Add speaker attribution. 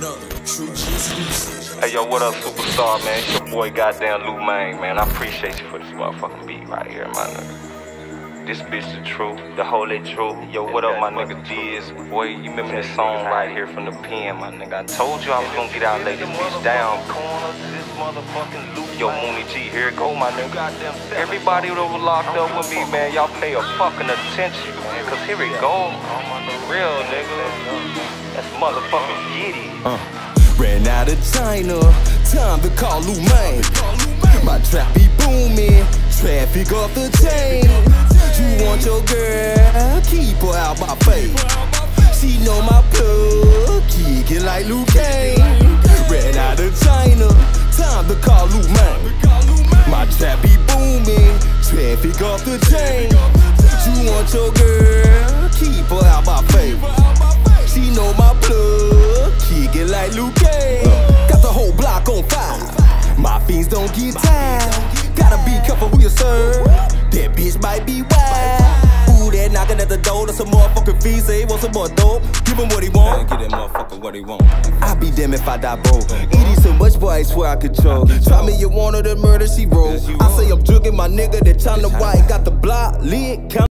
Speaker 1: Hey yo, what up, superstar, man? It's your boy, goddamn Lue Maine, man. I appreciate you for this motherfucking beat right here, my nigga. This bitch the truth, the holy truth. Yo, what up, my nigga Diz? Boy, you remember this song right here from the pen, my nigga. I told you I was gonna get out lay this bitch down. Yo, Mooney G, here it go, my nigga. Everybody that was locked up with me, man, y'all pay a fucking attention, man. Cause here it go. Real nigga. That's motherfucking giddy.
Speaker 2: Uh, ran out of China, time to call Lue Maine. My trap be booming, traffic off the chain. You want your girl, keep her out my face. She know my plug, kick it like Luke Kane. Ran out of China, time to call Lue Maine. My trap be booming, traffic off the chain. You want your girl, keep her out don't get tired. Gotta be careful who you serve. That bitch might be wild. Ooh, that knocking at the door. That's a motherfucking. Say he want some more dope. Give him what he want.
Speaker 3: Get that motherfucker what he want.
Speaker 2: I be damned if I die broke. Eating so much, boy, I swear I control. Try me, you wanted the murder, she roll. I say I'm jugging my nigga that China White got the block lit. Count